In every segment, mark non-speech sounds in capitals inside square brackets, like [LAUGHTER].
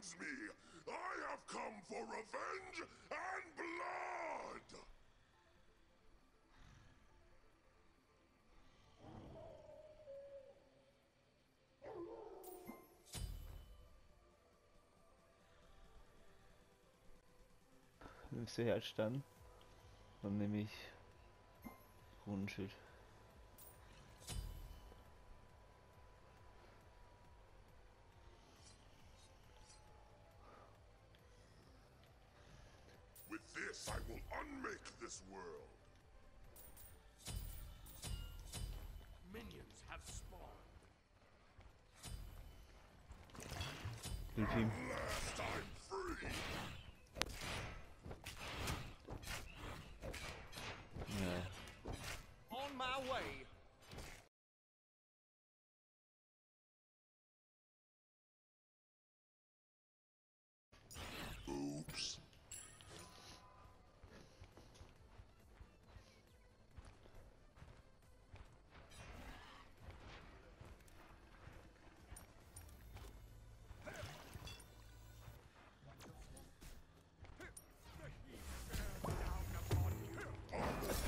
finds me. I have come for revenge and blood. Du Herzstein? Dann nehme ich Runenschild. I will unmake this world. Minions have spawned. Hilf ihm.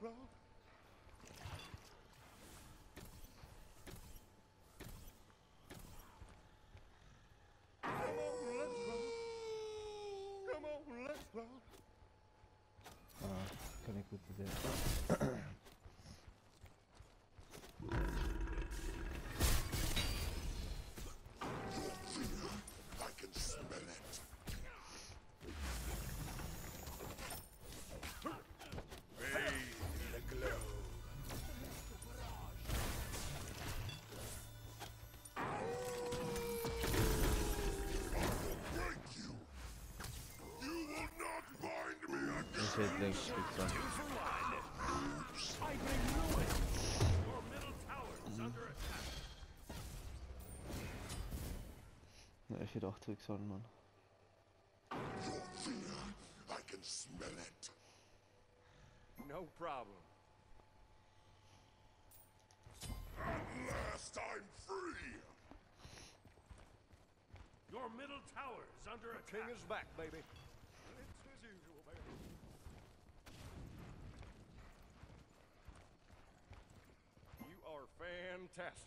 bro? Come on, let's roll. Come on, let's roll. Ah, connect with the dead. Under attack. Ja, ich hätte auch zurück sollen, Mann. Your fear, I can smell it. No problem. Last I'm free. Your middle tower is under attack. King is back, baby. Fantastic.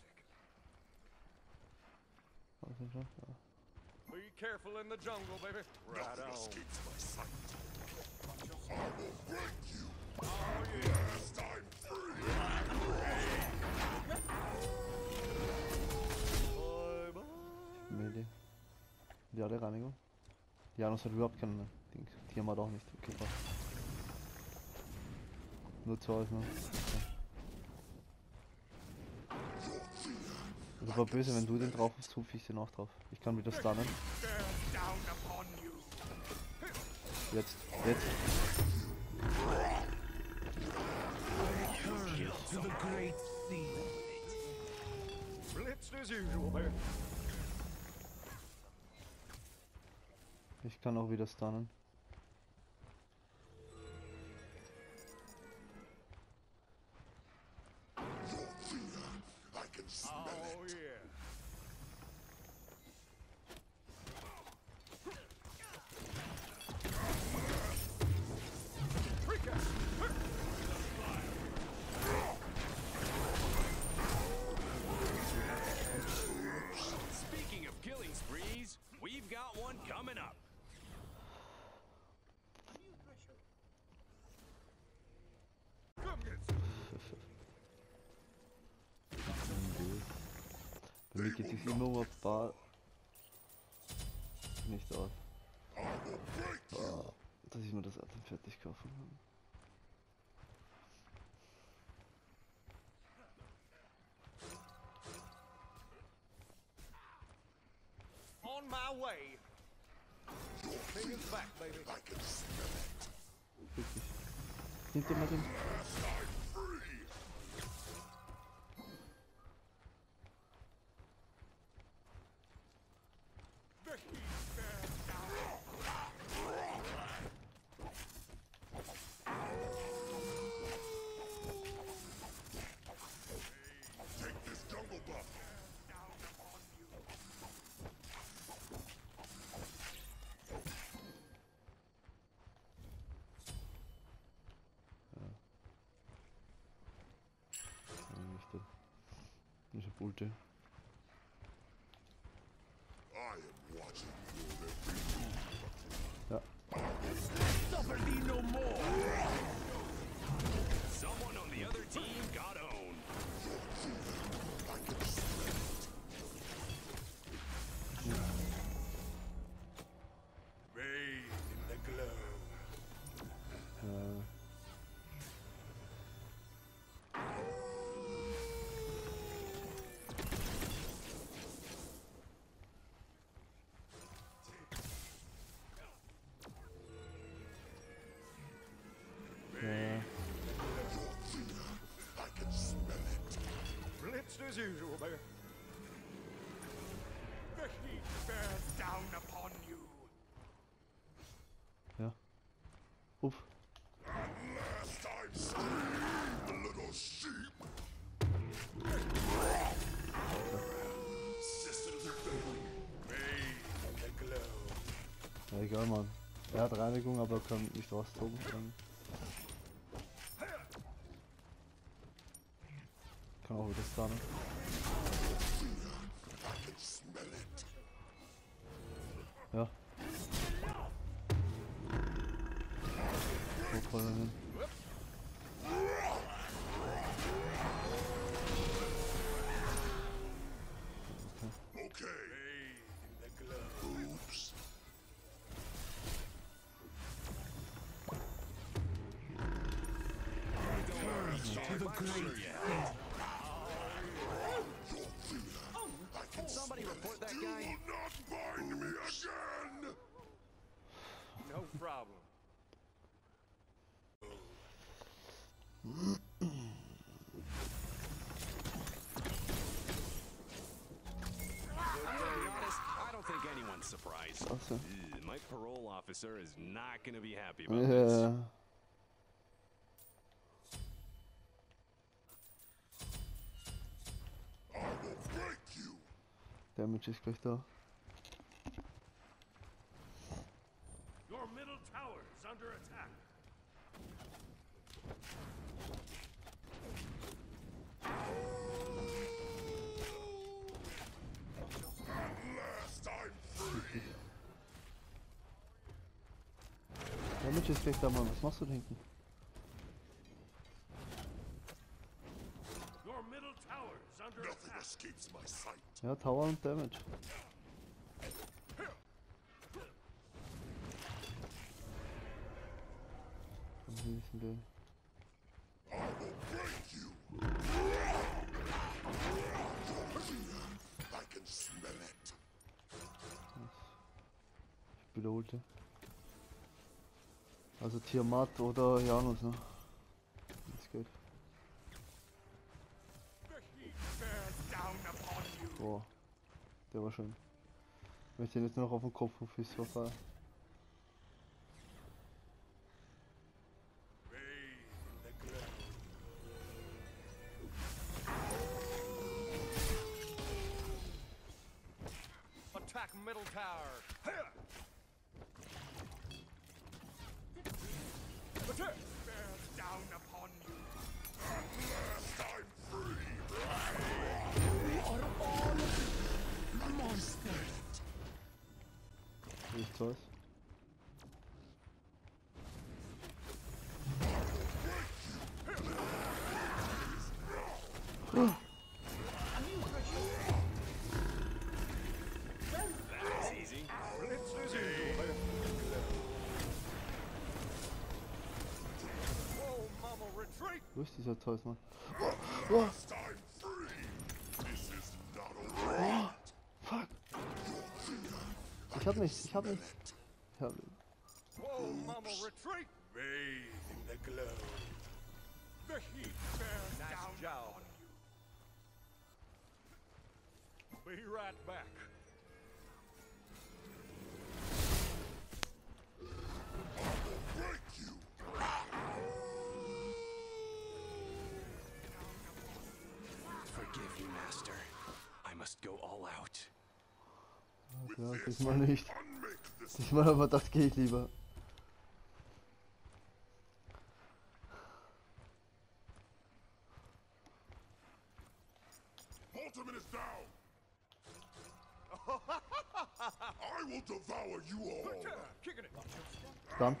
Be careful in the jungle, baby. Right on. escapes my sight. I will break you. Oh, yeah. Last I'm free. Bye, bye. Melee. Ja, der Reinigung. Janus hat überhaupt keinen Ding. Tier hat auch nicht. Okay, passt. Nur zu Hause, ne? Das war böse, wenn du den drauf hast, hupf ich den auch drauf. Ich kann wieder stunnen. Jetzt, jetzt. Ich kann auch wieder stunnen. Mir geht es immer ein paar. nicht dort. Ah, dass ich mir das Item fertig kaufen kann. On my way. Back, baby. Hinter mir den. Ich Usual, baby. The heat bears down upon you. Ja. Uff. Last time sleep, little sheep. Systems are failing. Bathe in the glow. Ja, egal, Mann. Er hat Reinigung, aber kann nicht raustoben. Kann Oh, the stun. Ja. Wo kommen wir hin? To the grave. No problem. To be I don't think anyone's surprised. Achso. My parole officer is not going to be happy about this. Ja. I will break you. Damage ist gleich da. Your middle tower is under attack. Last I'm free. Damage ist gleich da, Mann. Was machst du da hinten? Your middle tower is under Nothing attack. escapes my sight. Ja, Tower und Damage. It. Ich wiederholte. Also Tiamat oder Janus, ne? Das geht. Boah. Der war schön. Ich den jetzt nur noch auf den Kopf und Füße verfall. was. Oh. Wo ist dieser Teufel? Oh, oh. Ich me, nichts, me. hab me. Whoa, Mama, retreat! Bathe in the glow. The heat bears nice down job. on you. Be right back. Forgive you, Master. I must go all out. Ja, diesmal nicht. Diesmal aber das gehe ich lieber. ultimate is down. [LAUGHS] I will devour you all. Kicking it. Dann.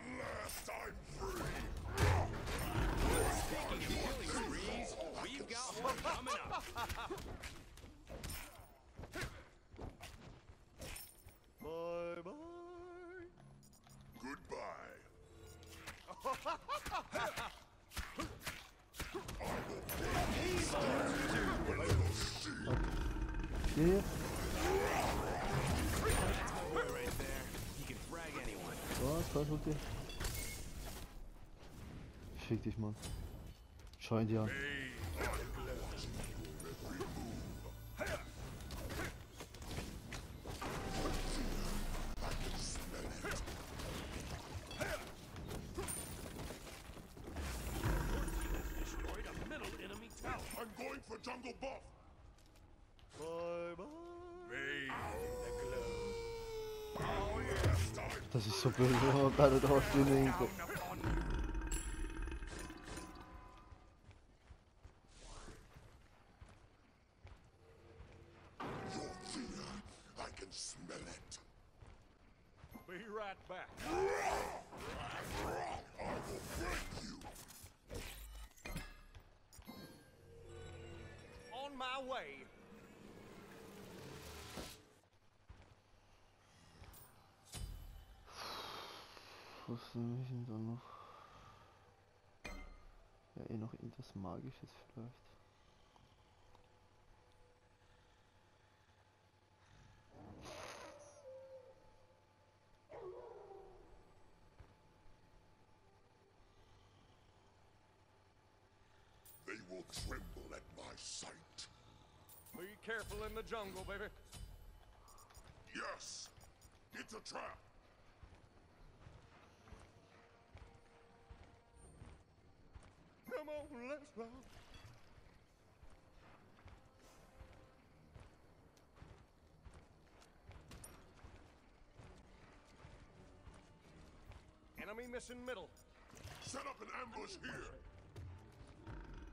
Anyone. Was? Tut ihr? Fick dich, Mann. Schau ihn Das ist so blöd, wenn man bei der Dorflinie hinkommt. way Was nehme ich denn dann noch? Ja, eh noch irgendwas Magisches vielleicht. They will tremble at my sight. Be careful in the jungle, baby. Yes, it's a trap.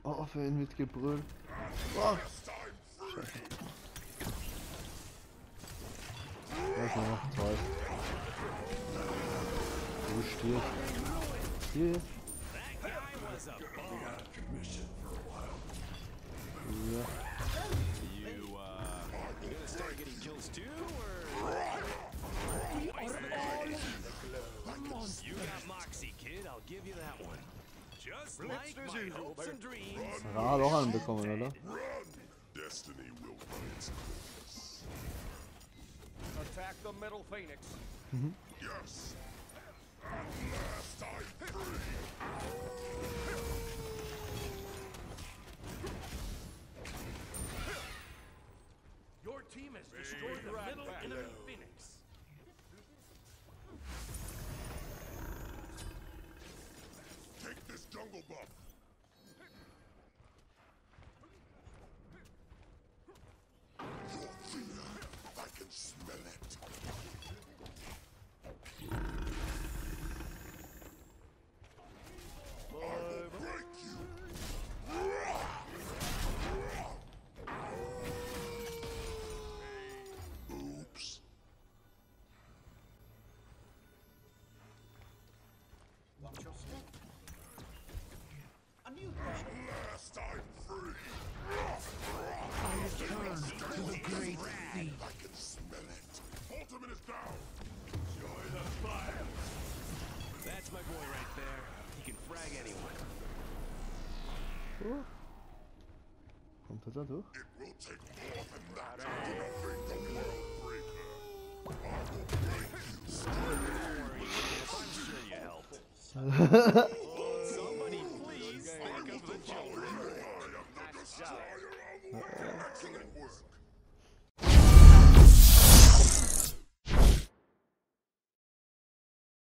Oh, für ihn mit Gebrüll. I'm free. Da ist nur noch zwei. Du stehst. Hier. Whatever. You, uh, gonna start getting kills too, or? We are all monsters. You got Moxie, kid. I'll give you that one. Just like my hopes and dreams. Destiny will find its. Attack the metal phoenix. Mm -hmm. Yes. At last I free. little Oh. Kommt er da durch? It will take more than that to defeat the World Breaker. I will break you I'm sure you helped. Somebody please think of the children. I am the destroyer of worlds. Excellent work.